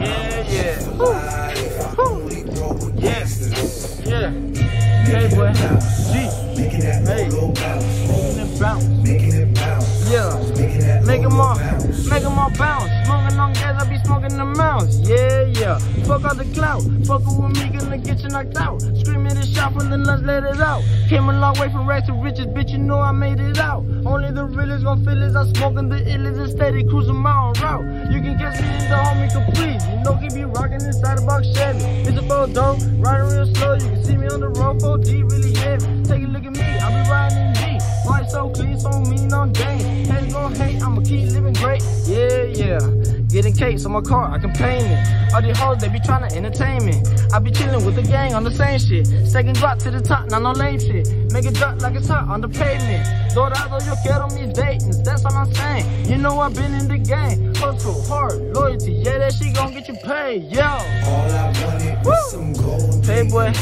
Yeah, yeah. Woo. Woo. Yes. Yeah. Hey, boy. Hey. Make 'em all bounce. Smoking on gas, I be smoking the mouse. Yeah, yeah. Fuck all the clout. Fuckin' with me, gonna get you knocked out. Screaming and shout from the lungs, let it out. Came a long way from rags to riches, bitch, you know I made it out. Only the realest gon' feel is I'm smoking the illest and steady cruising my own route. You can catch me in the homie complete. You know, keep me rocking inside a box Chevy. It's a photo, riding real slow. You can see me on the road, White so clean, so mean on game. Haters gon' hate, I'ma keep living great. Yeah, yeah. Getting cakes on my car, I can paint it. All these hoes, they be tryna entertain me. I be chillin' with the gang on the same shit. Second drop to the top, not no lame shit. Make it drop like it's hot on the pavement. Dorado, yo quiero mis Dayton's, that's all I'm saying. You know I've been in the game. Hustle, hard, loyalty, yeah, that shit gon' get you paid, yo. All I wanted was some gold. Hey boy,